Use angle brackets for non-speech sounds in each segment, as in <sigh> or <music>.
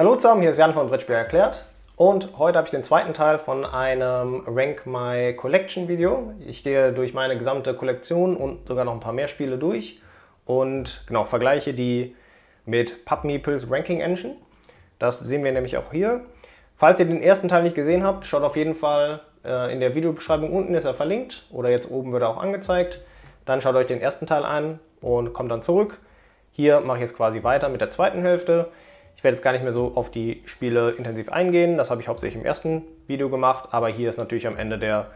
Hallo zusammen, hier ist Jan von Brettspiel erklärt und heute habe ich den zweiten Teil von einem Rank My Collection Video. Ich gehe durch meine gesamte Kollektion und sogar noch ein paar mehr Spiele durch und genau vergleiche die mit PubMeeples Ranking Engine. Das sehen wir nämlich auch hier. Falls ihr den ersten Teil nicht gesehen habt, schaut auf jeden Fall äh, in der Videobeschreibung unten ist er verlinkt oder jetzt oben wird er auch angezeigt. Dann schaut euch den ersten Teil an und kommt dann zurück. Hier mache ich jetzt quasi weiter mit der zweiten Hälfte. Ich werde jetzt gar nicht mehr so auf die Spiele intensiv eingehen. Das habe ich hauptsächlich im ersten Video gemacht. Aber hier ist natürlich am Ende der,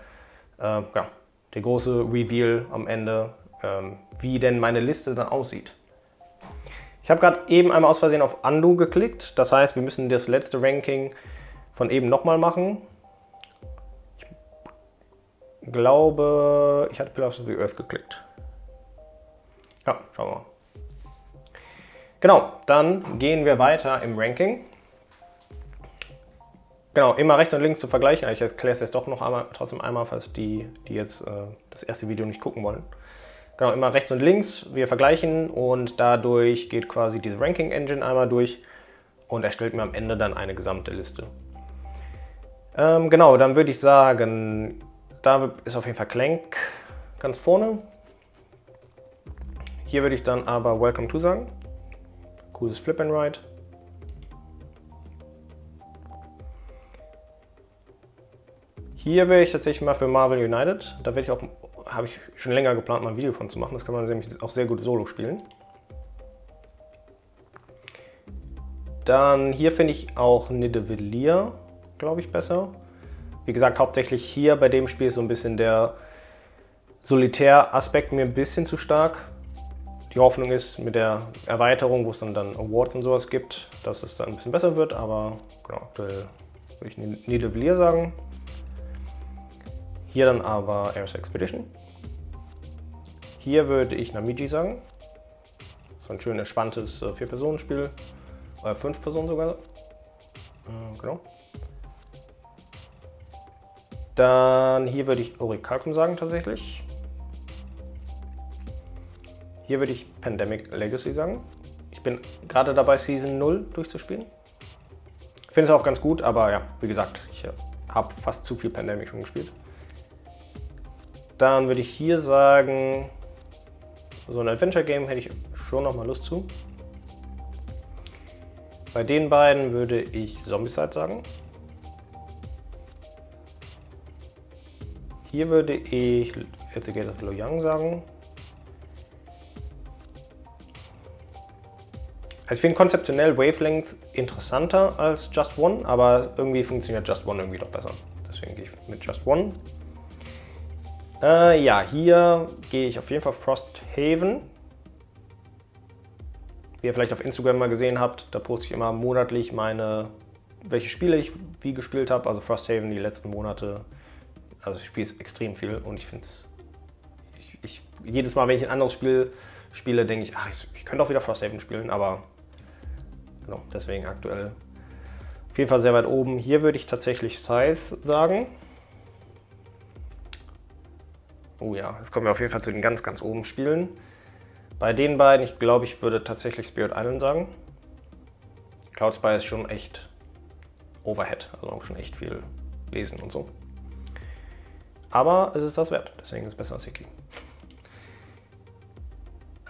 äh, ja, der große Reveal am Ende, ähm, wie denn meine Liste dann aussieht. Ich habe gerade eben einmal aus Versehen auf Undo geklickt. Das heißt, wir müssen das letzte Ranking von eben nochmal machen. Ich glaube, ich hatte Pillars of the Earth geklickt. Ja, schauen wir mal. Genau, dann gehen wir weiter im Ranking. Genau, immer rechts und links zu vergleichen. Ich erkläre es jetzt doch noch einmal, trotzdem einmal, falls die, die jetzt äh, das erste Video nicht gucken wollen. Genau, immer rechts und links, wir vergleichen und dadurch geht quasi diese Ranking Engine einmal durch und erstellt mir am Ende dann eine gesamte Liste. Ähm, genau, dann würde ich sagen, da ist auf jeden Fall Clank ganz vorne. Hier würde ich dann aber Welcome to sagen. Cooles Flip and Ride. Hier wäre ich tatsächlich mal für Marvel United. Da werde ich auch, habe ich schon länger geplant, mal ein Video von zu machen. Das kann man nämlich auch sehr gut solo spielen. Dann hier finde ich auch Nidavellir, glaube ich, besser. Wie gesagt, hauptsächlich hier bei dem Spiel ist so ein bisschen der Solitär-Aspekt mir ein bisschen zu stark. Die Hoffnung ist mit der Erweiterung, wo es dann, dann Awards und sowas gibt, dass es dann ein bisschen besser wird, aber genau, aktuell würde ich Nidavellir sagen. Hier dann aber Air's Expedition. Hier würde ich Namiji sagen. So ein schön entspanntes äh, Vier-Personen-Spiel. Oder fünf Personen sogar. Äh, genau. Dann hier würde ich Orichalcum sagen tatsächlich. Hier würde ich Pandemic Legacy sagen. Ich bin gerade dabei, Season 0 durchzuspielen. Ich finde es auch ganz gut, aber ja, wie gesagt, ich habe fast zu viel Pandemic schon gespielt. Dann würde ich hier sagen, so ein Adventure-Game hätte ich schon noch mal Lust zu. Bei den beiden würde ich Zombicide sagen. Hier würde ich At the Gate of Loyang sagen. Also ich finde konzeptionell Wavelength interessanter als Just One, aber irgendwie funktioniert Just One irgendwie doch besser. Deswegen gehe ich mit Just One. Äh, ja, hier gehe ich auf jeden Fall Frosthaven. Wie ihr vielleicht auf Instagram mal gesehen habt, da poste ich immer monatlich meine, welche Spiele ich wie gespielt habe. Also Frosthaven die letzten Monate. Also ich spiele es extrem viel und ich finde es, ich, ich, jedes Mal, wenn ich ein anderes Spiel spiele, denke ich, ach, ich, ich könnte auch wieder Frosthaven spielen, aber Genau, deswegen aktuell auf jeden Fall sehr weit oben. Hier würde ich tatsächlich Scythe sagen. Oh ja, jetzt kommen wir auf jeden Fall zu den ganz, ganz oben Spielen. Bei den beiden, ich glaube, ich würde tatsächlich Spirit Island sagen. Cloud Spy ist schon echt Overhead, also auch schon echt viel lesen und so. Aber es ist das wert, deswegen ist es besser als Hiki.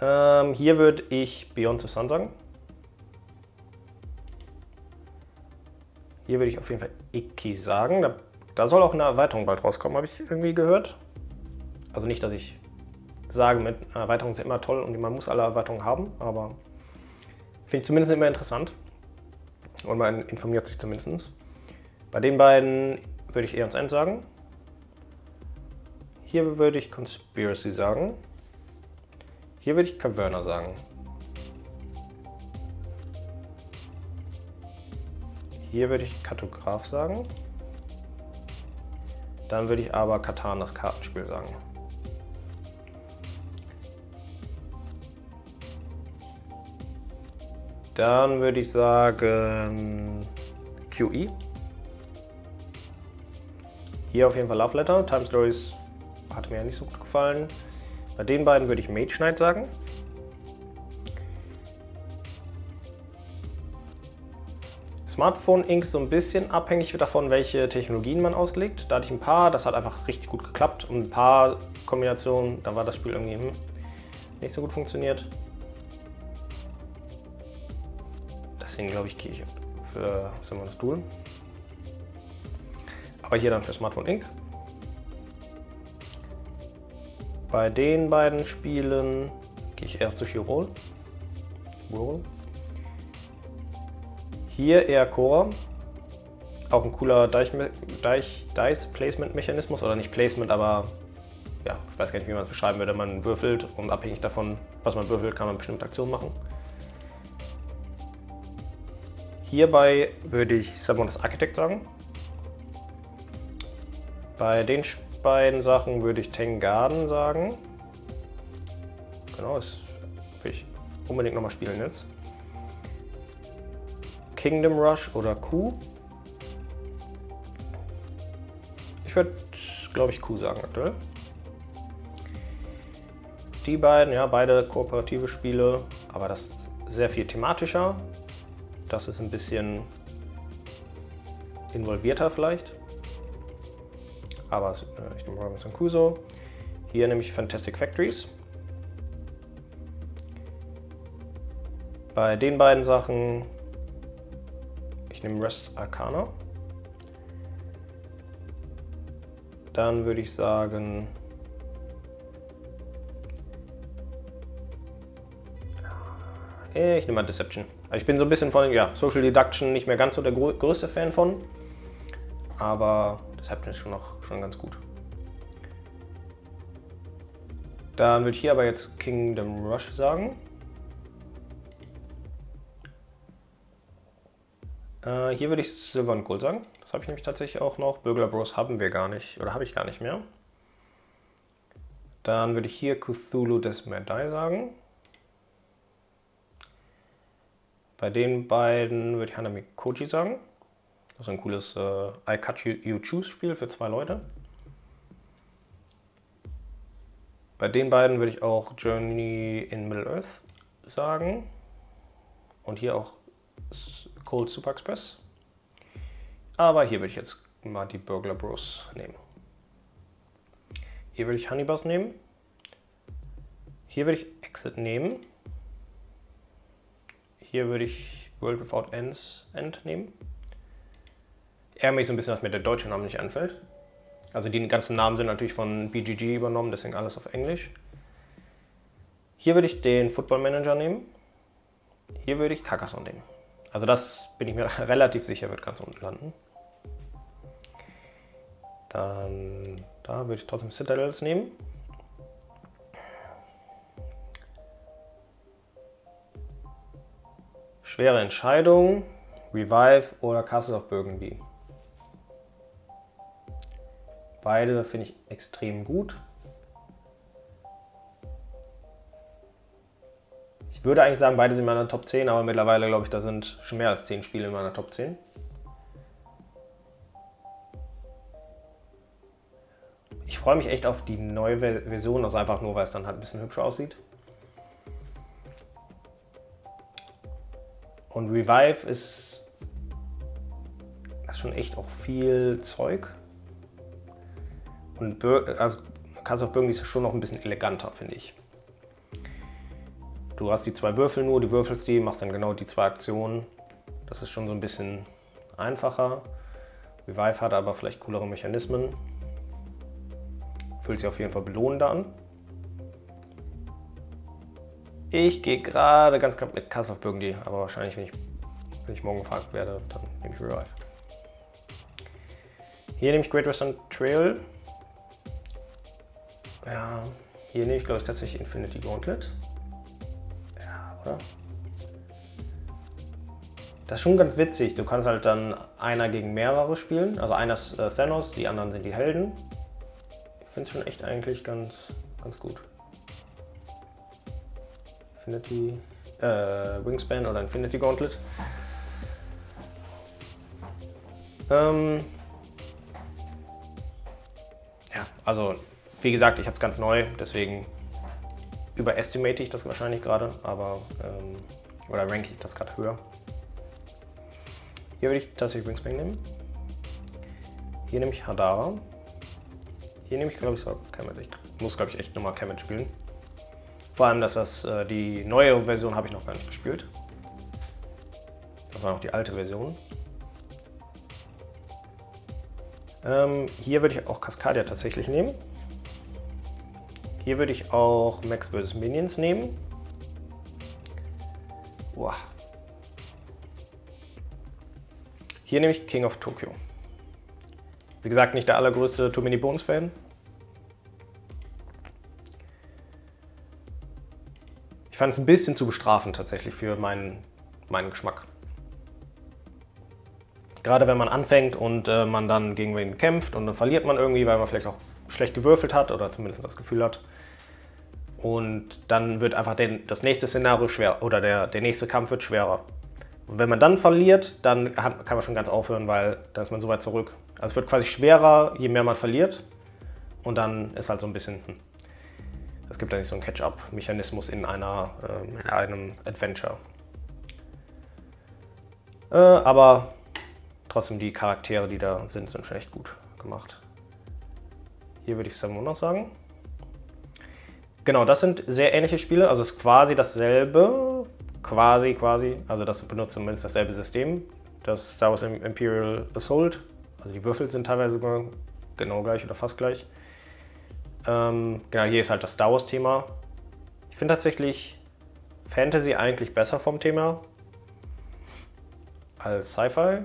Ähm, hier würde ich Beyond the Sun sagen. Hier würde ich auf jeden Fall Iki sagen. Da, da soll auch eine Erweiterung bald rauskommen, habe ich irgendwie gehört. Also nicht, dass ich sage, mit Erweiterungen sind immer toll und man muss alle Erweiterungen haben, aber finde ich zumindest immer interessant. Und man informiert sich zumindest. Bei den beiden würde ich ans End sagen. Hier würde ich Conspiracy sagen. Hier würde ich Caverna sagen. Hier würde ich Kartograf sagen. Dann würde ich aber Katan das Kartenspiel sagen. Dann würde ich sagen QE. Hier auf jeden Fall Love Letter. Time Stories hat mir ja nicht so gut gefallen. Bei den beiden würde ich Mage Knight sagen. Smartphone Ink so ein bisschen abhängig davon, welche Technologien man auslegt. Da hatte ich ein paar, das hat einfach richtig gut geklappt. Und ein paar Kombinationen, da war das Spiel irgendwie hm, nicht so gut funktioniert. Deswegen glaube ich, gehe ich für Simonis Duel. Aber hier dann für Smartphone Ink. Bei den beiden Spielen gehe ich eher zu Chirol. Roll. Hier eher Cora. Auch ein cooler Dice-Placement-Mechanismus. Oder nicht Placement, aber ja, ich weiß gar nicht, wie man es beschreiben würde. Man würfelt und abhängig davon, was man würfelt, kann man bestimmte Aktionen machen. Hierbei würde ich Summoners Architect sagen. Bei den beiden Sachen würde ich Tengarden sagen. Genau, das will ich unbedingt nochmal spielen jetzt. Kingdom Rush oder Q. Ich würde, glaube ich, Q sagen aktuell. Die beiden, ja, beide kooperative Spiele, aber das ist sehr viel thematischer. Das ist ein bisschen involvierter vielleicht. Aber äh, ich nehme Robinson Crusoe. Hier nehme ich Fantastic Factories. Bei den beiden Sachen, nehme Res Arcana. Dann würde ich sagen, ich nehme mal Deception. Also ich bin so ein bisschen von ja, Social Deduction nicht mehr ganz so der größte Fan von, aber Deception ist schon noch schon ganz gut. Dann würde ich hier aber jetzt Kingdom Rush sagen. Äh, hier würde ich Silver und Gold sagen. Das habe ich nämlich tatsächlich auch noch. Burglar Bros haben wir gar nicht, oder habe ich gar nicht mehr. Dann würde ich hier Cthulhu des Medai sagen. Bei den beiden würde ich Hanami Koji sagen. Das ist ein cooles äh, I Cut You, you Choose Spiel für zwei Leute. Bei den beiden würde ich auch Journey in Middle Earth sagen. Und hier auch Cold Super Express. Aber hier würde ich jetzt mal die Burglar Bros nehmen. Hier würde ich Honeybus nehmen. Hier würde ich Exit nehmen. Hier würde ich World Without Ends End nehmen. Ärgere mich so ein bisschen, dass mir der deutsche Name nicht anfällt. Also die ganzen Namen sind natürlich von BGG übernommen, deswegen alles auf Englisch. Hier würde ich den Football Manager nehmen. Hier würde ich Carcassonne nehmen. Also das bin ich mir <laughs> relativ sicher, wird ganz unten landen. Dann da würde ich trotzdem Citadels nehmen. Schwere Entscheidung, Revive oder Castle of Burgundy. Beide finde ich extrem gut. Würde eigentlich sagen, beide sind in meiner Top 10, aber mittlerweile glaube ich, da sind schon mehr als 10 Spiele in meiner Top 10. Ich freue mich echt auf die neue Version, also einfach nur, weil es dann halt ein bisschen hübscher aussieht. Und Revive ist, ist schon echt auch viel Zeug. Und Bur also Castle of Burgundy ist schon noch ein bisschen eleganter, finde ich. Du hast die zwei Würfel nur, du würfelst die, machst dann genau die zwei Aktionen. Das ist schon so ein bisschen einfacher. Revive hat aber vielleicht coolere Mechanismen. Fühlt sich auf jeden Fall belohnender an. Ich gehe gerade ganz knapp mit Castle of Burgundy, aber wahrscheinlich, wenn ich, wenn ich morgen gefragt werde, dann nehme ich Revive. Hier nehme ich Great Western Trail. Ja, hier nehme ich glaube ich tatsächlich Infinity Gauntlet oder? Das ist schon ganz witzig. Du kannst halt dann einer gegen mehrere spielen. Also einer ist äh, Thanos, die anderen sind die Helden. Ich finde es schon echt eigentlich ganz, ganz gut. Infinity äh, Wingspan oder Infinity Gauntlet. Ähm ja, also wie gesagt, ich habe es ganz neu, deswegen überestimate ich das wahrscheinlich gerade, aber ähm, oder ranke ich das gerade höher. Hier würde ich tatsächlich Wingspan nehmen. Hier nehme ich Hadara. Hier nehme ich, glaube ich, so Kemet. Ich muss, glaube ich, echt nochmal Kemet spielen. Vor allem, dass das äh, die neue Version habe ich noch gar nicht gespielt. Das war noch die alte Version. Ähm, hier würde ich auch Cascadia tatsächlich nehmen. Hier würde ich auch Max vs. Minions nehmen. Wow. Hier nehme ich King of Tokyo. Wie gesagt, nicht der allergrößte Too Many Bones Fan. Ich fand es ein bisschen zu bestrafend tatsächlich für meinen, meinen Geschmack. Gerade wenn man anfängt und äh, man dann gegen wen kämpft und dann verliert man irgendwie, weil man vielleicht auch schlecht gewürfelt hat oder zumindest das Gefühl hat. Und dann wird einfach den, das nächste Szenario schwer oder der, der nächste Kampf wird schwerer. Und wenn man dann verliert, dann hat, kann man schon ganz aufhören, weil dann ist man so weit zurück. Also es wird quasi schwerer, je mehr man verliert. Und dann ist halt so ein bisschen, hm, es gibt da nicht so einen Catch-up-Mechanismus in, einer, äh, in einem Adventure. Äh, aber trotzdem die Charaktere, die da sind, sind schon echt gut gemacht. Hier würde ich noch sagen. Genau, das sind sehr ähnliche Spiele. Also es ist quasi dasselbe. Quasi, quasi. Also das benutzt zumindest dasselbe System. Das Star Wars Imperial Assault. Also die Würfel sind teilweise sogar genau gleich oder fast gleich. Ähm, genau, hier ist halt das Star Wars Thema. Ich finde tatsächlich Fantasy eigentlich besser vom Thema als Sci-Fi.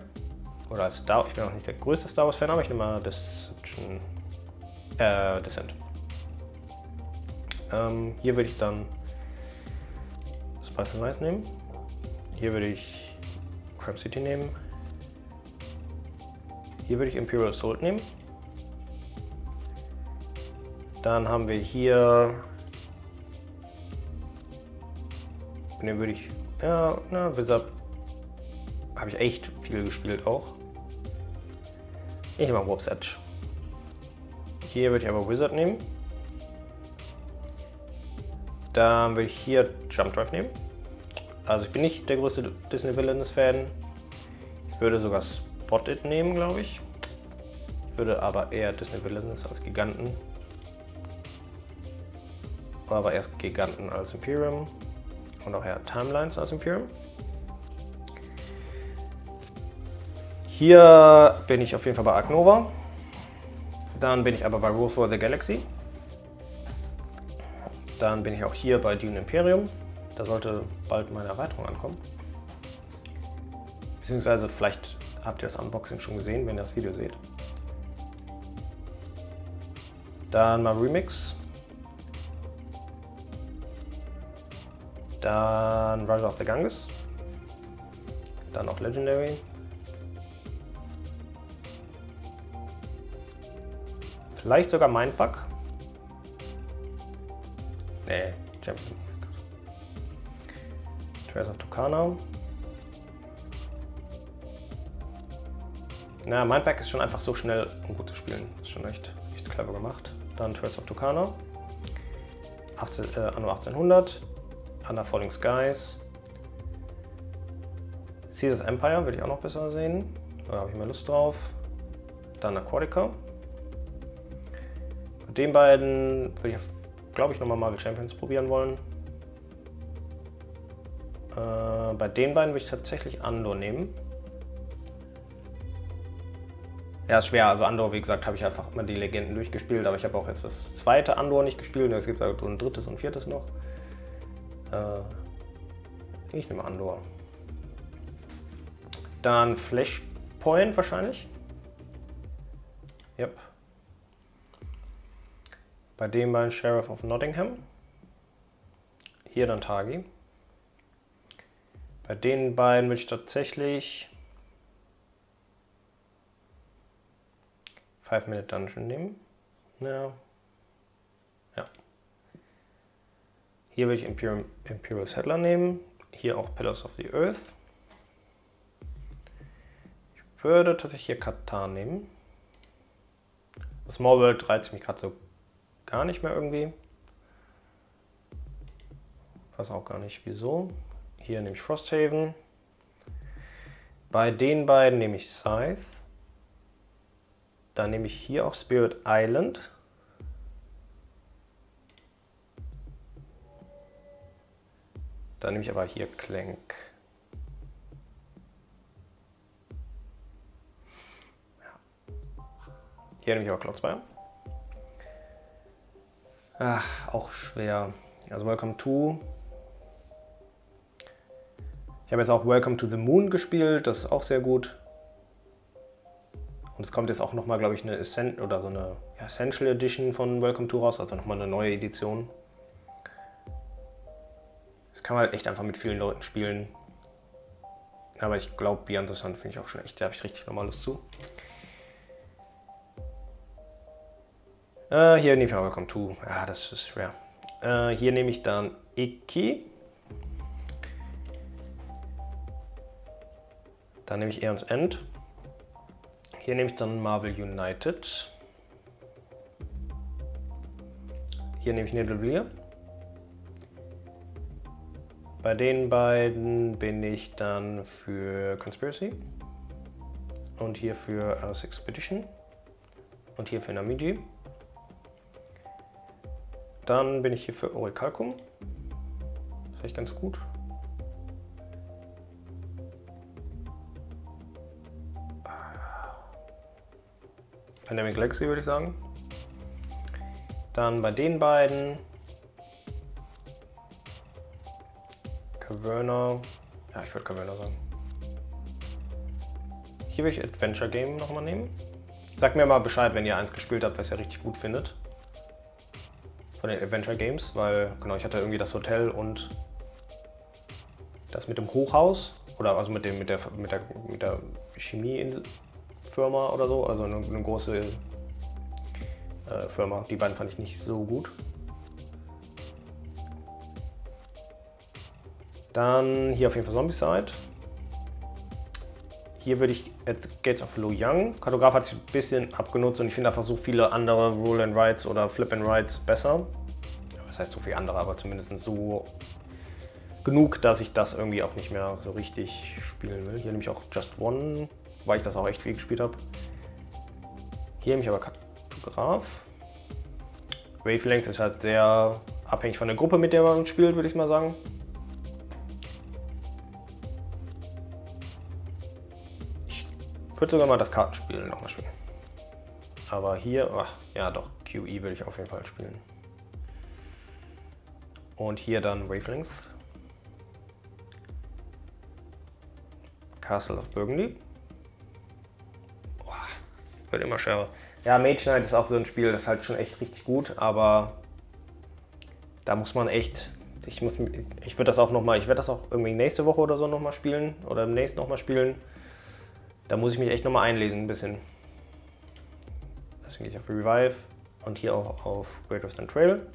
Oder als Star Ich bin auch nicht der größte Star Wars-Fan, aber ich nehme mal Deception, äh, Descent. Ähm, hier würde ich dann Spice and Rice nehmen. Hier würde ich Crab City nehmen. Hier würde ich Imperial Assault nehmen. Dann haben wir hier. Den würde ich. Ja, na, Wizard habe ich echt viel gespielt auch. Ich nehme mal Warp's Edge. Hier würde ich aber Wizard nehmen. Dann würde ich hier Jump Drive nehmen. Also ich bin nicht der größte Disney Villains Fan. Ich würde sogar Spot It nehmen, glaube ich. Ich würde aber eher Disney Villains als Giganten. Aber erst Giganten als Imperium. Und auch eher Timelines als Imperium. Hier bin ich auf jeden Fall bei Ark Nova. Dann bin ich aber bei Rule for the Galaxy. Dann bin ich auch hier bei Dune Imperium. Da sollte bald meine Erweiterung ankommen. Beziehungsweise vielleicht habt ihr das Unboxing schon gesehen, wenn ihr das Video seht. Dann mal Remix. Dann Rise of the Ganges. Dann noch Legendary. Vielleicht sogar Mindfuck. Nee, Champion. Trails of Tucana. Na, Mindfuck ist schon einfach so schnell und gut zu spielen. Ist schon echt, echt clever gemacht. Dann Trails of Tucana. 18, äh, Anno 1800. Under Falling Skies. Caesar's Empire würde ich auch noch besser sehen. Da habe ich mehr Lust drauf. Dann Aquatica. Mit den beiden würde ich, glaube ich, nochmal Marvel Champions probieren wollen. Äh, bei den beiden würde ich tatsächlich Andor nehmen. Ja, ist schwer. Also Andor, wie gesagt, habe ich einfach immer die Legenden durchgespielt, aber ich habe auch jetzt das zweite Andor nicht gespielt. Es gibt also ein drittes und viertes noch. Äh, ich nehme Andor. Dann Flashpoint wahrscheinlich. Yep. Bei dem beiden Sheriff of Nottingham. Hier dann Tagi. Bei den beiden würde ich tatsächlich Five Minute Dungeon nehmen. Ja. Ja. Hier würde ich Imperial, Imperial Settler nehmen. Hier auch Pillars of the Earth. Ich würde tatsächlich hier Katar nehmen. Small World reizt mich gerade so gar nicht mehr irgendwie. Weiß auch gar nicht wieso. Hier nehme ich Frosthaven. Bei den beiden nehme ich Scythe. Dann nehme ich hier auch Spirit Island. Dann nehme ich aber hier Clank. Hier nehme ich aber Clockspire. Ach, auch schwer. Also Welcome to. Ich habe jetzt auch Welcome to the Moon gespielt, das ist auch sehr gut. Und es kommt jetzt auch nochmal, glaube ich, eine Essent oder so eine Essential Edition von Welcome to raus, also nochmal eine neue Edition. Das kann man halt echt einfach mit vielen Leuten spielen. Aber ich glaube, Beyond the Sun finde ich auch schon echt, da habe ich richtig nochmal Lust zu. Äh, hier nehme ich mal Welcome to. Ja, das ist schwer. Äh, hier nehme ich dann Iki. Dann nehme ich Aeons End. Hier nehme ich dann Marvel United. Hier nehme ich Nidavellir. Bei den beiden bin ich dann für Conspiracy. Und hier für Earth Expedition. Und hier für Namiji. Dann bin ich hier für ist echt ganz gut. Pandemic Legacy würde ich sagen. Dann bei den beiden Caverna. Ja, ich würde Caverna sagen. Hier würde ich Adventure Game nochmal nehmen. Sagt mir mal Bescheid, wenn ihr eins gespielt habt, was ihr richtig gut findet von den Adventure Games, weil genau, ich hatte irgendwie das Hotel und das mit dem Hochhaus oder also mit dem mit der mit der mit der Chemiefirma oder so, also eine, eine große äh, Firma. Die beiden fand ich nicht so gut. Dann hier auf jeden Fall Zombicide. Hier würde ich at Gates of Lo Young. Kartograf hat sich ein bisschen abgenutzt und ich finde einfach so viele andere Roll and Rides oder Flip and Rides besser. Was heißt so viele andere, aber zumindest so genug, dass ich das irgendwie auch nicht mehr so richtig spielen will. Hier nehme ich auch Just One, weil ich das auch echt viel gespielt habe. Hier nehme ich aber Kartograf. Wavelength ist halt sehr abhängig von der Gruppe, mit der man spielt, würde ich mal sagen. Würde sogar mal das Kartenspiel nochmal spielen. Aber hier, ach, ja doch, QE will ich auf jeden Fall spielen. Und hier dann Wavelength. Castle of Burgundy. Boah, wird immer schwerer. Ja, Mage Knight ist auch so ein Spiel, das ist halt schon echt richtig gut, aber da muss man echt, ich muss, ich würde das auch nochmal, ich werde das auch irgendwie nächste Woche oder so nochmal spielen oder demnächst nochmal spielen. Da muss ich mich echt nochmal einlesen ein bisschen. Deswegen gehe ich auf Revive und hier auch auf Great Western Trail.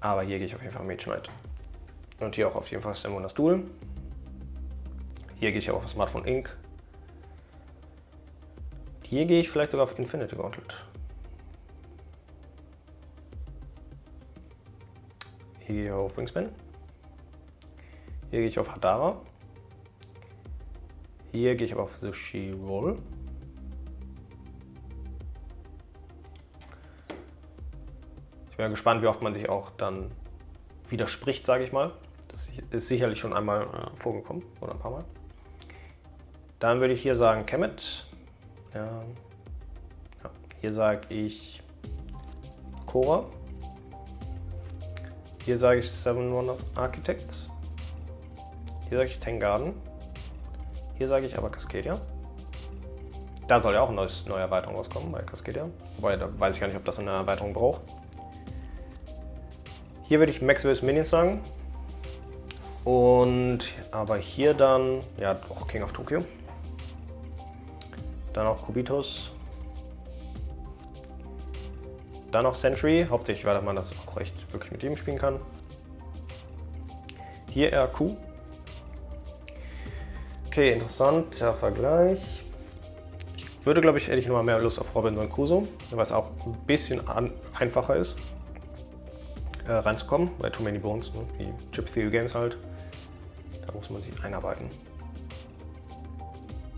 Aber hier gehe ich auf jeden Fall Mage Knight. Und hier auch auf jeden Fall Sam das Duel. Hier gehe ich auch auf Smartphone Inc. Hier gehe ich vielleicht sogar auf Infinity Gauntlet. Hier gehe ich auf Wingspan. Hier gehe ich auf Hadara. Hier gehe ich auf Sushi Roll. Ich bin gespannt, wie oft man sich auch dann widerspricht, sage ich mal. Das ist sicherlich schon einmal äh, vorgekommen oder ein paar Mal. Dann würde ich hier sagen Kemet. Ja. Ja. Hier sage ich Cora. Hier sage ich Seven Wonders Architects. Hier sage ich Tengarden. Hier sage ich aber Cascadia. Da soll ja auch eine neue Erweiterung rauskommen bei Cascadia. Wobei, da weiß ich gar nicht, ob das eine Erweiterung braucht. Hier würde ich Max vs. Minions sagen. Und aber hier dann, ja, auch King of Tokyo. Dann auch Kubitos. Dann noch Century, hauptsächlich weil man das auch echt wirklich mit ihm spielen kann. Hier RQ, Okay, interessanter Vergleich. Ich würde, glaube ich, hätte ich noch mal mehr Lust auf Robinson Crusoe, weil es auch ein bisschen an, einfacher ist, äh, reinzukommen, bei Too Many Bones, ne? wie Chip Theory Games halt. Da muss man sich einarbeiten.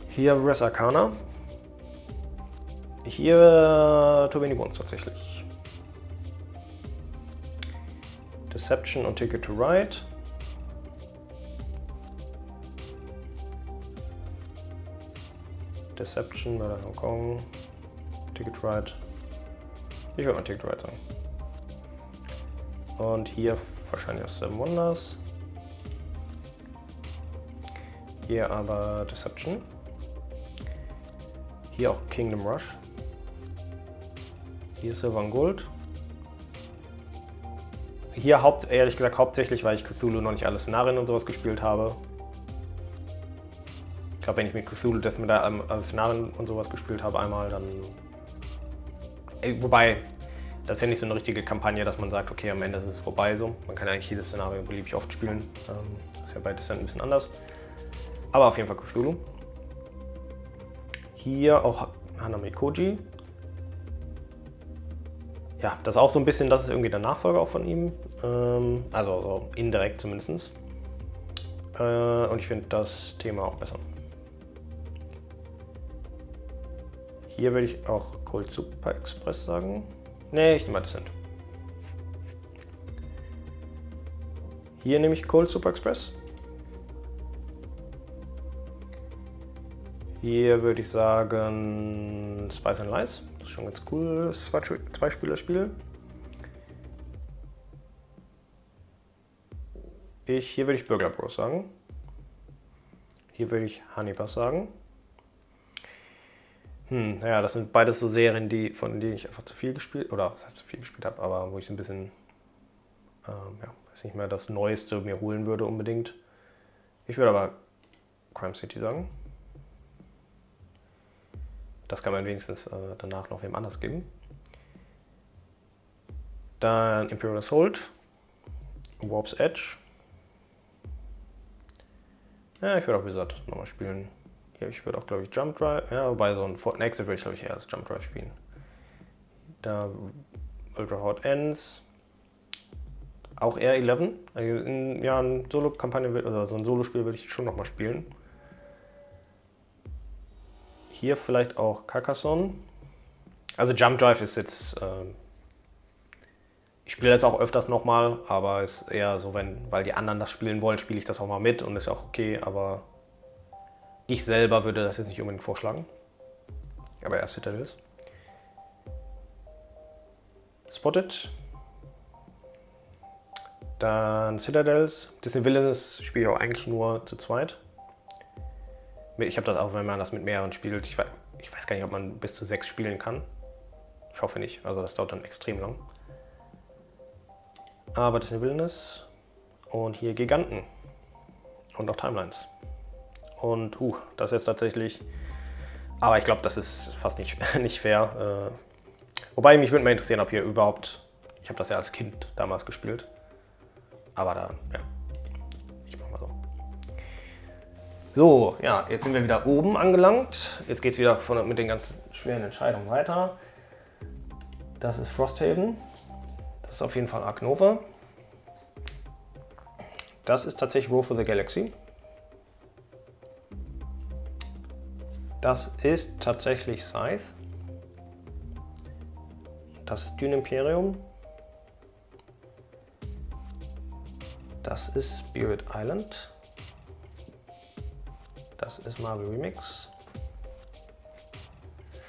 Hier Res Arcana. Hier Too Many Bones tatsächlich. Deception und Ticket to Ride. Deception bei Hongkong. Ticket Ride. Ich würde mal Ticket Ride sagen. Und hier wahrscheinlich auch Seven Wonders. Hier aber Deception. Hier auch Kingdom Rush. Hier Silver und Gold. Hier haupt, ehrlich gesagt hauptsächlich, weil ich Cthulhu noch nicht alle Szenarien und sowas gespielt habe. Glaube, wenn ich mit Cthulhu Death mit alle Szenarien und sowas gespielt habe einmal, dann... Wobei, das ist ja nicht so eine richtige Kampagne, dass man sagt, okay, am Ende ist es vorbei so. Man kann eigentlich jedes Szenario beliebig oft spielen. Ähm, ist ja bei Descent ein bisschen anders. Aber auf jeden Fall Cthulhu. Hier auch Hanami Koji. Ja, das ist auch so ein bisschen, das ist irgendwie der Nachfolger auch von ihm. Ähm, also so indirekt zumindest. Äh, und ich finde das Thema auch besser. Hier würde ich auch Cold Super Express sagen. Ne, ich nehme mal Descent. Hier nehme ich Cold Super Express. Hier würde ich sagen Spice and Lies. Das ist schon ganz cool. Zwei Spieler-Spiel. Ich, hier würde ich Burglar Bros sagen. Hier würde ich Honeybus sagen. Hm, naja, das sind beides so Serien, die, von denen ich einfach zu viel gespielt, oder was heißt zu viel gespielt habe, aber wo ich so ein bisschen, ähm, ja, weiß nicht mehr, das Neueste mir holen würde unbedingt. Ich würde aber Crime City sagen. Das kann man wenigstens äh, danach noch wem anders geben. Dann Imperial Assault, Warp's Edge. Ja, ich würde auch Wizard nochmal spielen. Ja, ich würde auch, glaube ich, Jump Drive. Ja, wobei so ein Fort Exit würde ich, glaube ich, eher als Jump Drive spielen. Da Ultra Hot Ends. Auch eher 11. Also in, ja, eine Solo-Kampagne oder so ein Solospiel würde ich schon nochmal spielen. Hier vielleicht auch Carcassonne. Also Jump Drive ist jetzt. Äh, ich spiele das auch öfters nochmal, aber ist eher so, wenn, weil die anderen das spielen wollen, spiele ich das auch mal mit und ist auch okay, aber ich selber würde das jetzt nicht unbedingt vorschlagen. Aber erst Citadels. Spotted. Dann Citadels. Disney Villains spiele ich auch eigentlich nur zu zweit. Ich habe das auch, wenn man das mit mehreren spielt. Ich weiß, ich weiß gar nicht, ob man bis zu sechs spielen kann. Ich hoffe nicht. Also das dauert dann extrem lang. Aber Disney Villains. Und hier Giganten. Und auch Timelines. Und uh, das jetzt tatsächlich. Aber ich glaube, das ist fast nicht, <laughs> nicht fair. Äh, wobei mich würde mal interessieren, ob hier überhaupt. Ich habe das ja als Kind damals gespielt. Aber da, ja. Ich mach mal so. So, ja, jetzt sind wir wieder oben angelangt. Jetzt geht es wieder von, mit den ganz schweren Entscheidungen weiter. Das ist Frosthaven. Das ist auf jeden Fall Ark Nova. Das ist tatsächlich War for the Galaxy. Das ist tatsächlich Scythe. Das ist Dune Imperium. Das ist Spirit Island. Das ist Marvel Remix.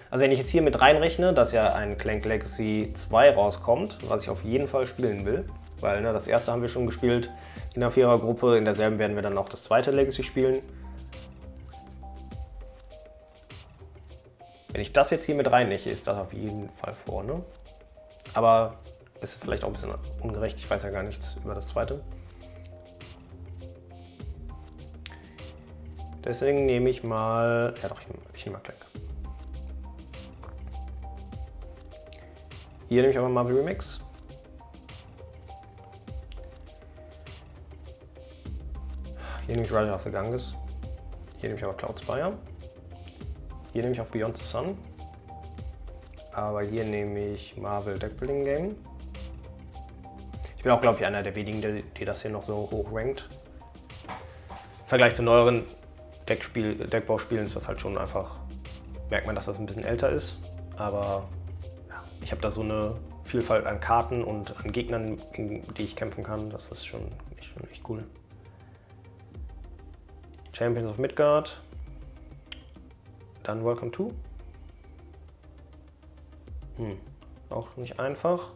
Also wenn ich jetzt hier mit reinrechne, dass ja ein Clank Legacy 2 rauskommt, was ich auf jeden Fall spielen will, weil ne, das erste haben wir schon gespielt in der Vierergruppe, in derselben werden wir dann auch das zweite Legacy spielen. Wenn ich das jetzt hier mit reinlege, ist das auf jeden Fall vorne. Aber ist vielleicht auch ein bisschen ungerecht. Ich weiß ja gar nichts über das zweite. Deswegen nehme ich mal. Ja, doch, ich nehme mal Clank. Hier nehme ich aber Marvel Remix. Hier nehme ich Rider of the Ganges. Hier nehme ich aber Cloud Spire. Hier nehme ich auch Beyond the Sun. Aber hier nehme ich Marvel Deckbuilding Game. Ich bin auch, glaube ich, einer der wenigen, die, die das hier noch so hoch rankt. Im Vergleich zu neueren Deckspiel, Deckbauspielen ist das halt schon einfach, merkt man, dass das ein bisschen älter ist. Aber ja, ich habe da so eine Vielfalt an Karten und an Gegnern, gegen die ich kämpfen kann. Das ist schon, schon echt cool. Champions of Midgard. Dann Welcome to. Hm, auch nicht einfach.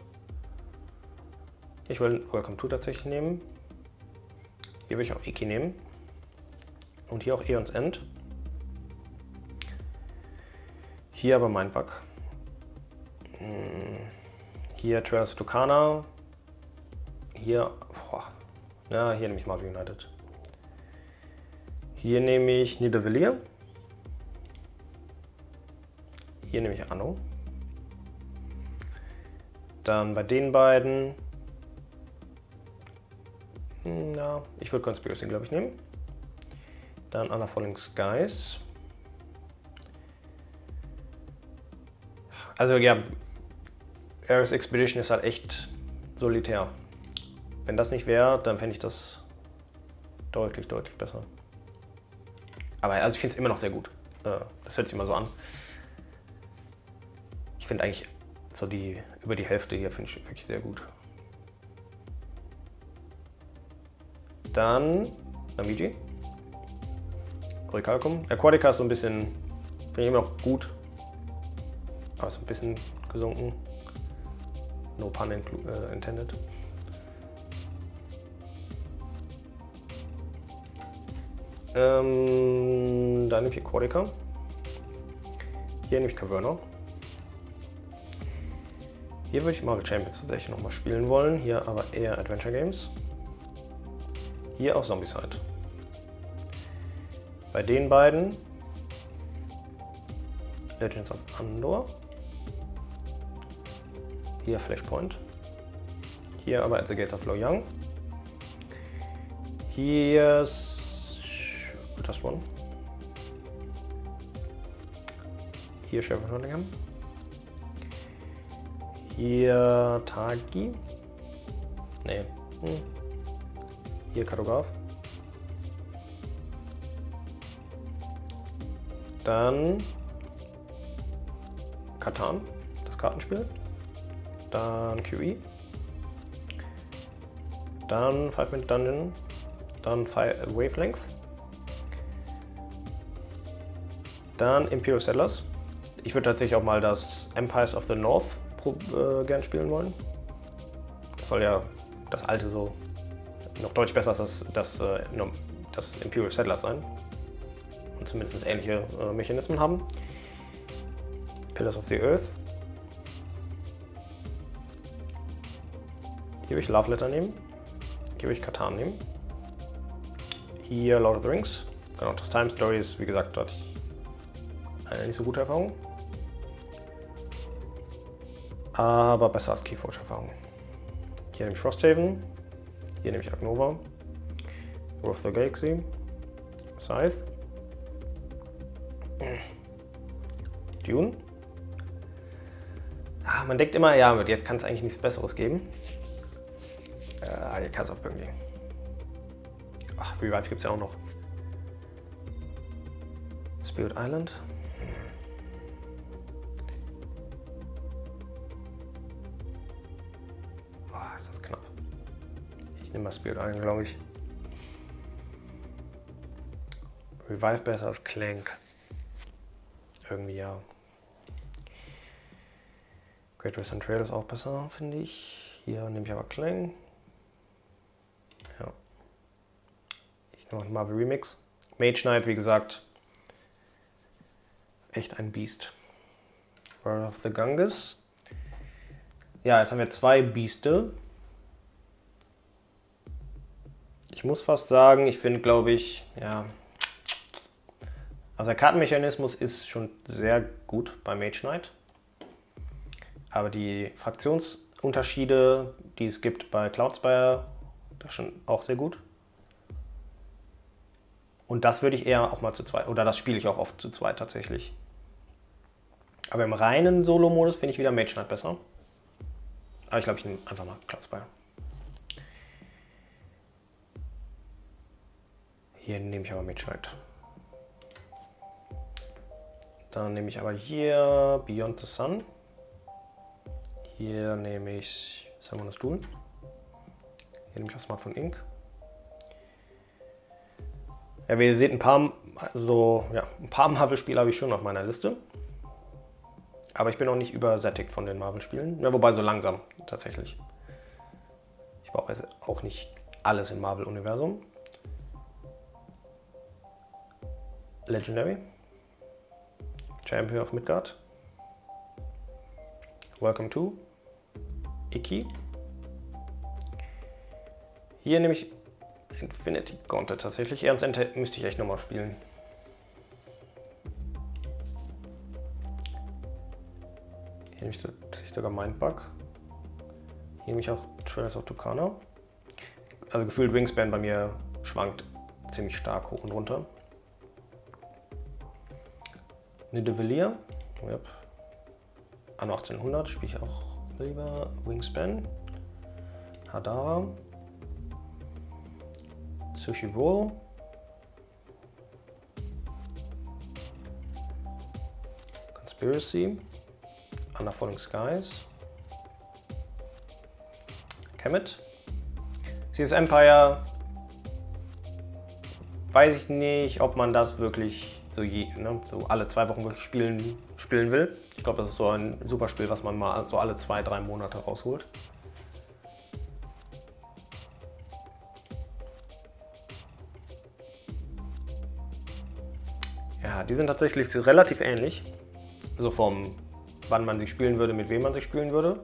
Ich will Welcome to tatsächlich nehmen. Hier will ich auch Iki nehmen. Und hier auch Eons End. Hier aber mein Bug. Hm, hier Trails Tucana. Hier, boah, ja, hier nehme ich Marvel United. Hier nehme ich Niedervilliers. Hier nehme ich Anno. Dann bei den beiden, na, ich würde Conspiracy, glaube ich, nehmen. Dann Anna Falling Skies. Also ja, Ares Expedition ist halt echt solitär. Wenn das nicht wäre, dann fände ich das deutlich, deutlich besser. Aber also ich finde es immer noch sehr gut. Äh, das hört sich immer so an. Finde eigentlich so die über die Hälfte hier finde ich wirklich sehr gut. Dann Namiji. Koricalcum. Aquatica ist so ein bisschen, finde ich immer noch gut. Aber ist ein bisschen gesunken. No pun äh, intended. Ähm, dann nehme ich Aquatica. Hier nehme ich Caverna. Hier würde ich Marvel Champions tatsächlich nochmal spielen wollen. Hier aber eher Adventure Games. Hier auch Zombicide. Bei den beiden Legends of Andor. Hier Flashpoint. Hier aber At the Gate of Lo Young. Hier Just One. Hier Sheriff Nottingham. Hier Tagi. Nee. Hm. Hier Kartograf. Dann Katan, das Kartenspiel. Dann QE. Dann Five Minute Dungeon. Dann Five Wavelength. Dann Imperial Settlers. Ich würde tatsächlich auch mal das Empires of the North äh, gern spielen wollen. Das soll ja das alte so noch deutlich besser als das, das, äh, das Imperial Settlers sein. Und zumindest ähnliche äh, Mechanismen haben. Pillars of the Earth. Hier würde ich Love Letter nehmen. Hier würde ich Katan nehmen. Hier Lord of the Rings. Genau, das Time Story ist, wie gesagt, dort eine nicht so gute Erfahrung. Aber besser als Keyforge-Erfahrung. Hier nehme ich Frosthaven. Hier nehme ich Agnova. Of the Galaxy. Scythe. Dune. Ah, man denkt immer, ja, jetzt kann es eigentlich nichts Besseres geben. Äh, hier of Burnley. Ach, Revive gibt es ja auch noch. Spirit Island. Ich nehme mal Spirit ein, glaube ich. Revive besser als Clank. Irgendwie ja. Great Western Trail ist auch besser, finde ich. Hier nehme ich aber Clank. Ja. Ich nehme Marvel Remix. Mage Knight, wie gesagt, echt ein Beast. World of the Ganges. Ja, jetzt haben wir zwei Bieste. Ich muss fast sagen, ich finde, glaube ich, ja. Also der Kartenmechanismus ist schon sehr gut bei Mage Knight. Aber die Fraktionsunterschiede, die es gibt bei Cloudspire, das ist schon auch sehr gut. Und das würde ich eher auch mal zu zweit, oder das spiele ich auch oft zu zweit tatsächlich. Aber im reinen Solo-Modus finde ich wieder Mage Knight besser. Aber ich glaube, ich nehme einfach mal Cloudspire. Hier nehme ich aber Mitschalt. Dann nehme ich aber hier Beyond the Sun. Hier nehme ich Summoner's Duel. Hier nehme ich auch Smartphone Ink. Ja, wie ihr seht, ein paar, also, ja, paar Marvel-Spiele habe ich schon auf meiner Liste. Aber ich bin noch nicht übersättigt von den Marvel-Spielen. Ja, wobei so langsam tatsächlich. Ich brauche jetzt auch nicht alles im Marvel-Universum. Legendary. Champion of Midgard. Welcome to. Iki. Hier nehme ich Infinity Gauntlet tatsächlich. Ernst müsste ich echt nochmal spielen. Hier nehme ich tatsächlich sogar Mindbug. Hier nehme ich auch Trails of Tucana. Also gefühlt Wingspan bei mir schwankt ziemlich stark hoch und runter. Nidavellir. Yep. Anno 1800 spiele ich auch lieber. Wingspan. Hadara. Sushi Roll. Conspiracy. Under Falling Skies. Kemet. CS Empire. Weiß ich nicht, ob man das wirklich so, je, ne, so alle zwei Wochen spielen, spielen will. Ich glaube, das ist so ein super Spiel, was man mal so alle zwei, drei Monate rausholt. Ja, die sind tatsächlich relativ ähnlich. So vom, wann man sie spielen würde, mit wem man sie spielen würde.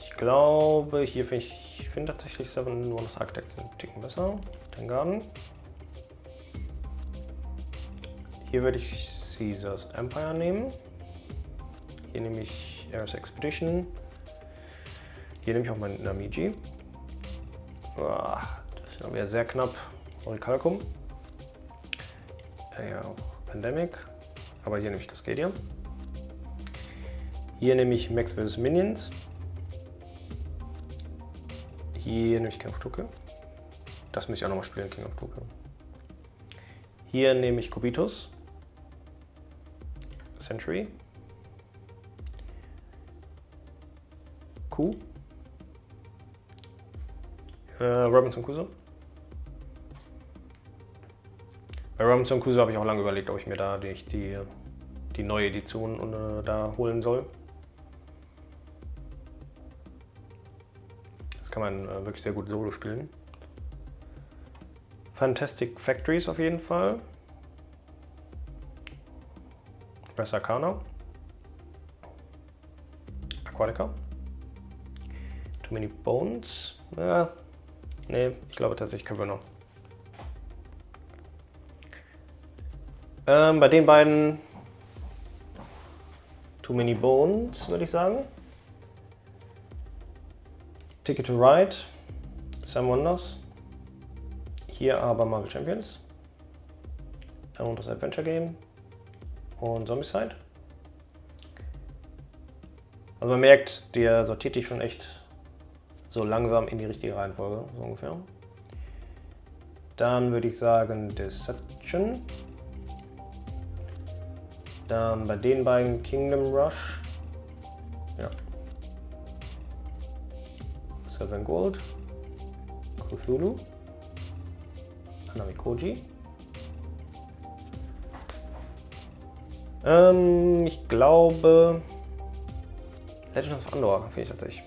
Ich glaube, hier finde ich, ich finde tatsächlich Seven Wonders Architects einen Ticken besser. Garden. Hier würde ich Caesars Empire nehmen. Hier nehme ich Eris Expedition. Hier nehme ich auch meinen Namiji. Das wäre sehr knapp. Orichalcum. Ja, auch Pandemic. Aber hier nehme ich Cascadia. Hier nehme ich Max vs. Minions. Hier nehme ich Tokyo. Das muss ich auch nochmal spielen, King of Tokyo. Hier nehme ich Kubitus. Century. Q. Äh, Robinson Crusoe. Bei Robinson Crusoe habe ich auch lange überlegt, ob ich mir da die, die, die neue Edition äh, da holen soll. Das kann man äh, wirklich sehr gut solo spielen. Fantastic Factories auf jeden Fall. Res Arcana. Aquatica. Too Many Bones. Ja, nee, ich glaube tatsächlich können wir noch. Ähm, bei den beiden Too Many Bones, würde ich sagen. Ticket to Ride, Sam Wonders. Hier aber Marvel Champions. Und das Adventure Game. Und Zombicide. Also man merkt, der sortiert dich schon echt so langsam in die richtige Reihenfolge, so ungefähr. Dann würde ich sagen Deception. Dann bei den beiden Kingdom Rush. Ja. Seven Gold. Cthulhu. Hanamikoji. Ähm, ich glaube Legends of Andor finde ich tatsächlich.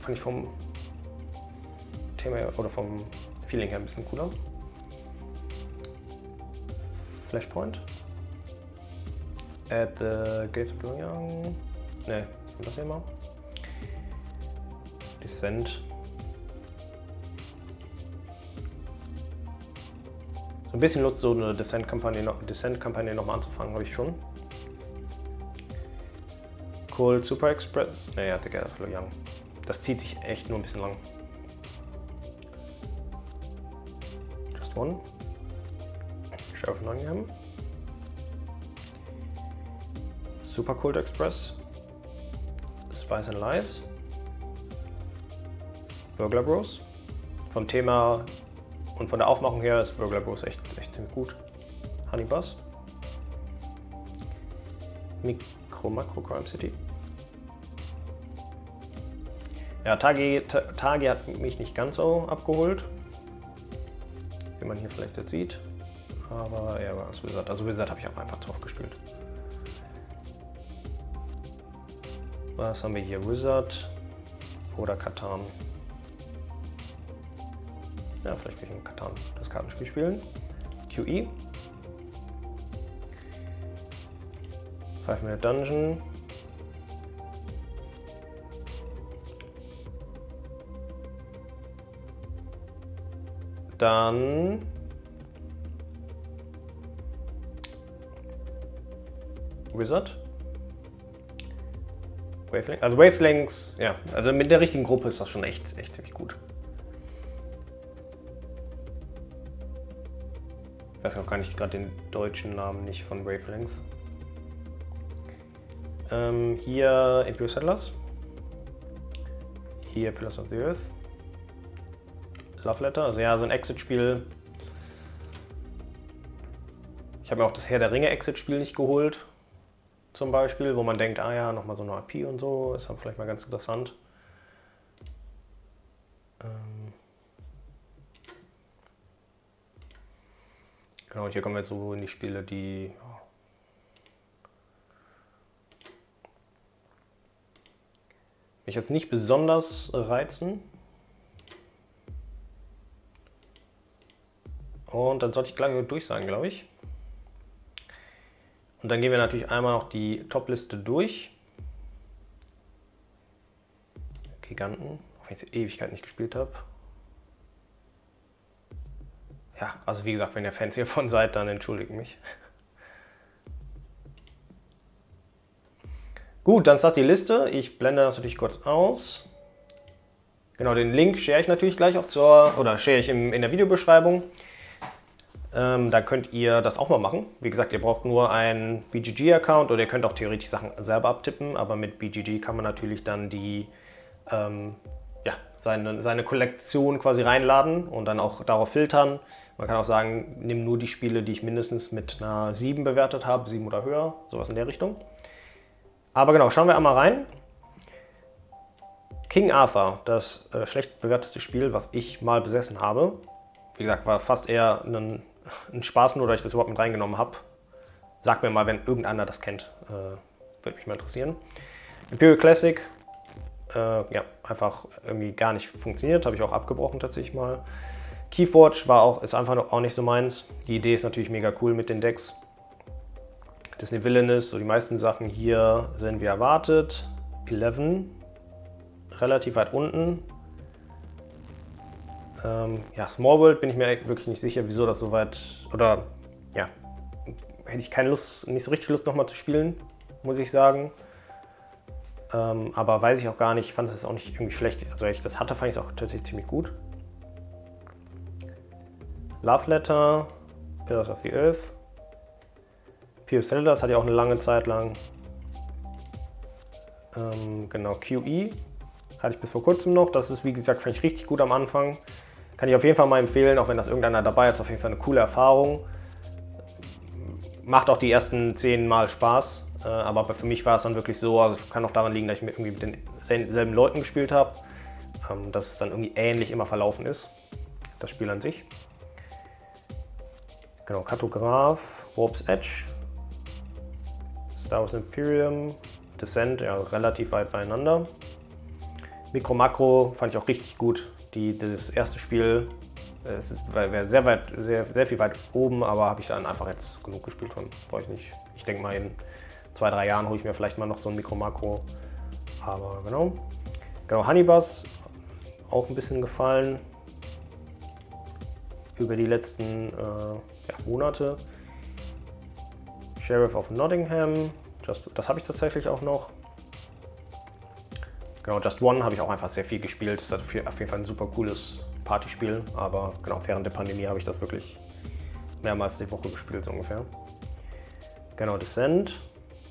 Fand ich vom Thema oder vom Feeling her ein bisschen cooler. Flashpoint. At the Gates of Pyongyang. Ne, das hier mal. Descent. Ein bisschen Lust, so eine Descent-Kampagne Descent nochmal anzufangen, habe ich schon. Cold Super Express. Ne, ja, Gates of Pyongyang. Das zieht sich echt nur ein bisschen lang. Just One. Sheriff Nottingham. Super Cold Express, Spice and Lies, Burglar Bros. Vom Thema Und von der Aufmachung her ist Burglar Bros echt, echt ziemlich gut. Honey Bus. Mikro Makro Crime City. Ja, Tagi, Tagi hat mich nicht ganz so abgeholt. Wie man hier vielleicht jetzt sieht. Aber er war es Wizard. Also Wizard habe ich auch einfach drauf gespielt. Was haben wir hier? Wizard oder Katan? Ja, vielleicht will ich in Katan das Kartenspiel spielen. QE. Five Minute Dungeon. Dann Wizard. Wavelengths. Also Wavelengths, ja, also mit der richtigen Gruppe ist das schon echt, echt ziemlich gut. Weiß auch gar nicht gerade den deutschen Namen nicht von Wavelength. Ähm, hier Imperial Settlers. Hier Pillars of the Earth. Love Letter, also ja, so ein Exit-Spiel. Ich habe mir auch das Herr der Ringe Exit-Spiel nicht geholt zum Beispiel, wo man denkt, ah ja, nochmal so eine AP und so, ist dann vielleicht mal ganz interessant. Genau, und hier kommen wir jetzt so in die Spiele, die ja, mich jetzt nicht besonders reizen. Und dann sollte ich gleich durch sein, glaube ich. Und dann gehen wir natürlich einmal noch die Top-Liste durch. Giganten, auch wenn ich sie Ewigkeit nicht gespielt habe. Ja, also wie gesagt, wenn ihr Fans hiervon seid, dann entschuldigt mich. Gut, dann ist das die Liste. Ich blende das natürlich kurz aus. Genau, den Link share ich natürlich gleich auch zur, oder share ich im, in der Videobeschreibung. Ähm, da könnt ihr das auch mal machen. Wie gesagt, ihr braucht nur einen BGG-Account oder ihr könnt auch theoretisch Sachen selber abtippen, aber mit BGG kann man natürlich dann die, ähm, ja, seine, seine Kollektion quasi reinladen und dann auch darauf filtern. Man kann auch sagen, nimm nur die Spiele, die ich mindestens mit einer 7 bewertet habe, 7 oder höher, sowas in der Richtung. Aber genau, schauen wir einmal rein. King Arthur, das äh, schlecht bewerteste Spiel, was ich mal besessen habe. Wie gesagt, war fast eher ein ein Spaß nur, dass ich das überhaupt mit reingenommen habe. Sagt mir mal, wenn irgendeiner das kennt. Äh, Würde mich mal interessieren. Imperial Classic, äh, ja, einfach irgendwie gar nicht funktioniert. Habe ich auch abgebrochen tatsächlich mal. Keyforge war auch, ist einfach auch nicht so meins. Die Idee ist natürlich mega cool mit den Decks. Disney Villainous, so die meisten Sachen hier sind wie erwartet. 11, relativ weit unten. Ähm, ja, Small World bin ich mir wirklich nicht sicher, wieso das so weit, oder ja, hätte ich keine Lust, nicht so richtig Lust nochmal zu spielen, muss ich sagen. Ähm, aber weiß ich auch gar nicht, fand es auch nicht irgendwie schlecht. Also, als ich das hatte, fand ich es auch tatsächlich ziemlich gut. Love Letter, Pillars of the Earth. Pure Cellars hatte ich auch eine lange Zeit lang. Ähm, genau, QE hatte ich bis vor kurzem noch. Das ist, wie gesagt, fand ich richtig gut am Anfang. Kann ich auf jeden Fall mal empfehlen, auch wenn das irgendeiner dabei ist, auf jeden Fall eine coole Erfahrung. Macht auch die ersten zehn Mal Spaß, äh, aber für mich war es dann wirklich so, also kann auch daran liegen, dass ich mit, irgendwie mit denselben Leuten gespielt habe, ähm, dass es dann irgendwie ähnlich immer verlaufen ist, das Spiel an sich. Genau, Kartograph, Warp's Edge, Star Wars Imperium, Descent, ja, relativ weit beieinander. Mikro Makro fand ich auch richtig gut die, das erste Spiel es wäre sehr weit, sehr, sehr viel weit oben, aber habe ich dann einfach jetzt genug gespielt von. Brauche ich nicht. Ich denke mal in zwei, drei Jahren hole ich mir vielleicht mal noch so ein Mikro-Makro. Aber genau. Genau, Honeybus auch ein bisschen gefallen über die letzten äh, ja, Monate. Sheriff of Nottingham, Just, das habe ich tatsächlich auch noch. Genau, Just One habe ich auch einfach sehr viel gespielt. Das ist auf jeden Fall ein super cooles Partyspiel, aber genau, während der Pandemie habe ich das wirklich mehrmals die Woche gespielt, so ungefähr. Genau, Descent.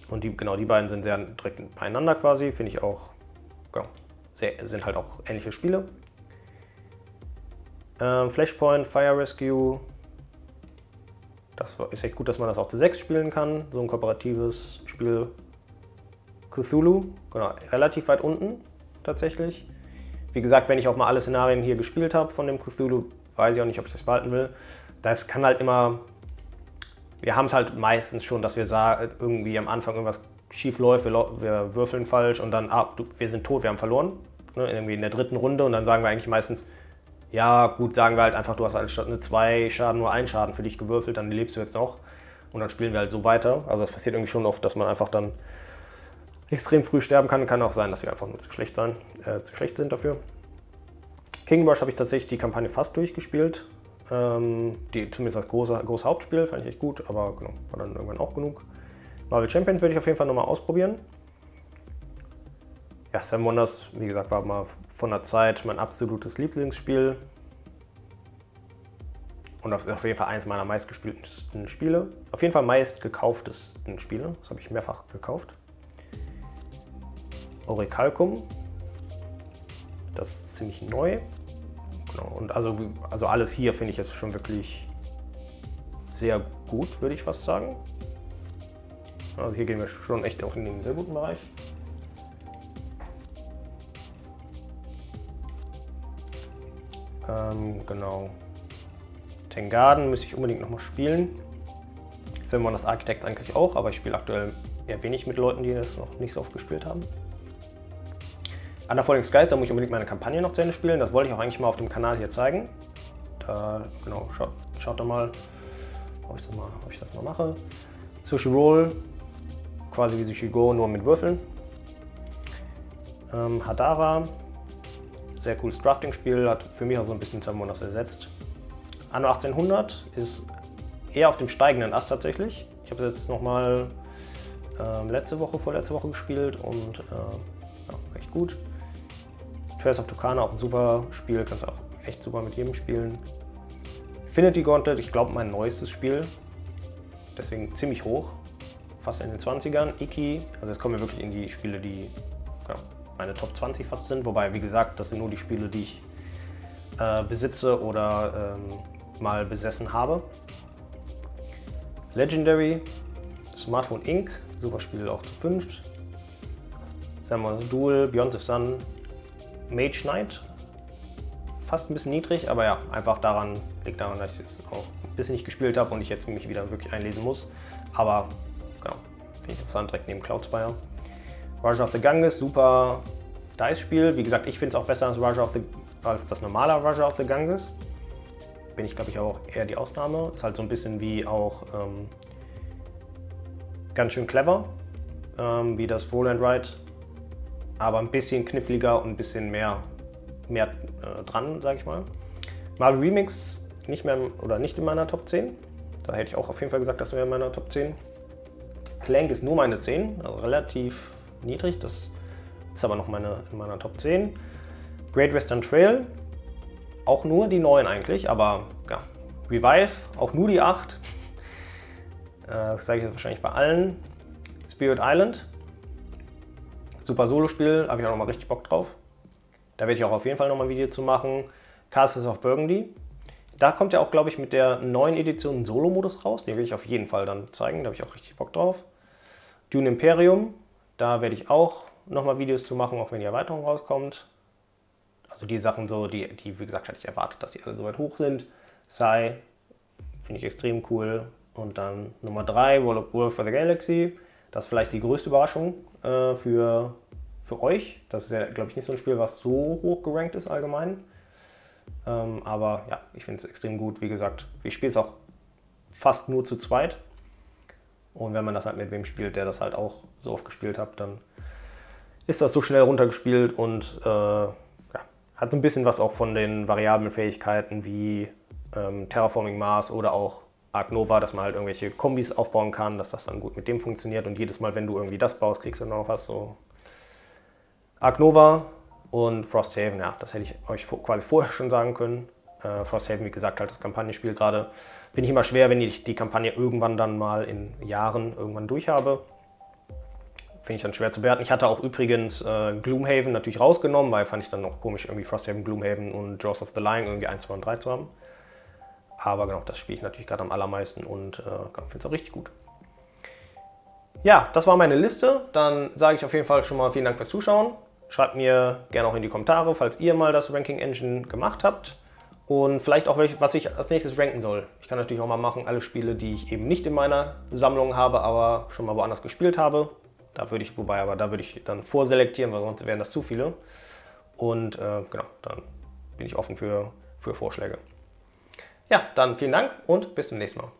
Und die, genau, die beiden sind sehr direkt beieinander quasi, finde ich auch, genau, sehr, sind halt auch ähnliche Spiele. Ähm, Flashpoint, Fire Rescue. Das ist echt gut, dass man das auch zu 6 spielen kann. So ein kooperatives Spiel. Cthulhu, genau, relativ weit unten tatsächlich. Wie gesagt, wenn ich auch mal alle Szenarien hier gespielt habe von dem Cthulhu, weiß ich auch nicht, ob ich das behalten will. Das kann halt immer. Wir haben es halt meistens schon, dass wir sagen, irgendwie am Anfang irgendwas schief läuft, wir, wir würfeln falsch und dann, ah, wir sind tot, wir haben verloren. Ne, irgendwie in der dritten Runde und dann sagen wir eigentlich meistens, ja, gut, sagen wir halt einfach, du hast halt statt eine 2 Schaden nur einen Schaden für dich gewürfelt, dann lebst du jetzt noch. Und dann spielen wir halt so weiter. Also das passiert irgendwie schon oft, dass man einfach dann extrem früh sterben kann. Kann auch sein, dass wir einfach nur zu schlecht, sein, äh, zu schlecht sind dafür. King Rush habe ich tatsächlich die Kampagne fast durchgespielt. Ähm, die, zumindest als großes große Hauptspiel, fand ich echt gut, aber genau, war dann irgendwann auch genug. Marvel Champions würde ich auf jeden Fall nochmal ausprobieren. Ja, Sam Wonders, wie gesagt, war mal von der Zeit mein absolutes Lieblingsspiel. Und auf jeden Fall eines meiner meistgespieltesten Spiele. Auf jeden Fall meist gekauftesten Spiele. Das habe ich mehrfach gekauft. Orichalcum. Das ist ziemlich neu. Genau. Und also, also alles hier finde ich jetzt schon wirklich sehr gut, würde ich fast sagen. Also hier gehen wir schon echt auch in den sehr guten Bereich. Ähm, genau. Tengarden müsste ich unbedingt nochmal spielen. Seven das Architects eigentlich auch, aber ich spiele aktuell eher wenig mit Leuten, die das noch nicht so oft gespielt haben. Under Falling Skies, da muss ich unbedingt meine Kampagne noch zu Ende spielen. Das wollte ich auch eigentlich mal auf dem Kanal hier zeigen. Da, genau, schaut, schaut da mal, ob ich, das mal, ob ich das mal mache. Sushi Roll, quasi wie Sushi Go, nur mit Würfeln. Ähm, Hadara, sehr cooles Drafting-Spiel, hat für mich auch so ein bisschen Wonders ersetzt. Anno 1800 ist eher auf dem steigenden Ast tatsächlich. Ich habe es jetzt nochmal äh, letzte Woche, vorletzte Woche gespielt und äh, ja, echt gut. Trails of Tucana auch ein super Spiel, kannst auch echt super mit jedem spielen. Infinity Gauntlet, ich glaube mein neuestes Spiel, deswegen ziemlich hoch, fast in den 20ern. Iki, also jetzt kommen wir wirklich in die Spiele, die ja, meine Top 20 fast sind, wobei wie gesagt, das sind nur die Spiele, die ich äh, besitze oder ähm, mal besessen habe. Legendary, Smartphone Inc., super Spiel auch zu fünft. Samuel's Duel, Beyond the Sun, Mage Knight. Fast ein bisschen niedrig, aber ja, einfach daran, liegt daran, dass ich jetzt auch ein bisschen nicht gespielt habe und ich jetzt mich wieder wirklich einlesen muss. Aber genau, finde ich interessant, direkt neben Cloudspire. Raja of the Ganges, super Dice-Spiel. Wie gesagt, ich finde es auch besser als, Raja of the, als das normale Raja of the Ganges. Bin ich, glaube ich, auch eher die Ausnahme. Ist halt so ein bisschen wie auch ähm, ganz schön clever, ähm, wie das Roll and Ride aber ein bisschen kniffliger und ein bisschen mehr, mehr äh, dran, sage ich mal. Marvel Remix nicht mehr oder nicht in meiner Top 10. Da hätte ich auch auf jeden Fall gesagt, das wäre in meiner Top 10. Clank ist nur meine 10, also relativ niedrig. Das ist aber noch meine, in meiner Top 10. Great Western Trail, auch nur die 9 eigentlich, aber ja. Revive, auch nur die 8. <laughs> Äh, das sage ich jetzt wahrscheinlich bei allen. Spirit Island, Super Solo-Spiel, habe ich auch nochmal richtig Bock drauf. Da werde ich auch auf jeden Fall nochmal ein Video zu machen. Castles of Burgundy. Da kommt ja auch, glaube ich, mit der neuen Edition Solo-Modus raus. Den will ich auf jeden Fall dann zeigen. Da habe ich auch richtig Bock drauf. Dune Imperium. Da werde ich auch nochmal Videos zu machen, auch wenn die Erweiterung rauskommt. Also die Sachen so, die, die wie gesagt, hatte ich erwartet, dass die alle so weit hoch sind. Sai, finde ich extrem cool. Und dann Nummer 3, World of War for the Galaxy. Das ist vielleicht die größte Überraschung äh, für, für euch. Das ist ja, glaube ich, nicht so ein Spiel, was so hoch gerankt ist allgemein. Ähm, aber ja, ich finde es extrem gut. Wie gesagt, ich spiele es auch fast nur zu zweit. Und wenn man das halt mit wem spielt, der das halt auch so oft gespielt hat, dann ist das so schnell runtergespielt und äh, ja, hat so ein bisschen was auch von den variablen Fähigkeiten wie ähm, Terraforming Mars oder auch Arc Nova, dass man halt irgendwelche Kombis aufbauen kann, dass das dann gut mit dem funktioniert und jedes Mal, wenn du irgendwie das baust, kriegst du noch was so. Arc Nova und Frosthaven, ja, das hätte ich euch quasi vorher schon sagen können. Äh, Frosthaven, wie gesagt, halt das Kampagnenspiel gerade. Finde ich immer schwer, wenn ich die Kampagne irgendwann dann mal in Jahren irgendwann durch habe. finde ich dann schwer zu bewerten. Ich hatte auch übrigens äh, Gloomhaven natürlich rausgenommen, weil fand ich dann noch komisch, irgendwie Frosthaven, Gloomhaven und Jaws of the Lion irgendwie 1, 2 und 3 zu haben. Aber genau, das spiele ich natürlich gerade am allermeisten und äh, finde es auch richtig gut. Ja, das war meine Liste. Dann sage ich auf jeden Fall schon mal vielen Dank fürs Zuschauen. Schreibt mir gerne auch in die Kommentare, falls ihr mal das Ranking Engine gemacht habt. Und vielleicht auch, was ich als nächstes ranken soll. Ich kann natürlich auch mal machen, alle Spiele, die ich eben nicht in meiner Sammlung habe, aber schon mal woanders gespielt habe. Da würde ich, wobei, aber da würde ich dann vorselektieren, weil sonst wären das zu viele. Und äh, genau, dann bin ich offen für, für Vorschläge. Ja, dann vielen Dank und bis zum nächsten Mal.